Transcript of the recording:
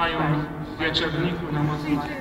trwają w wieczerniku na modlitwie.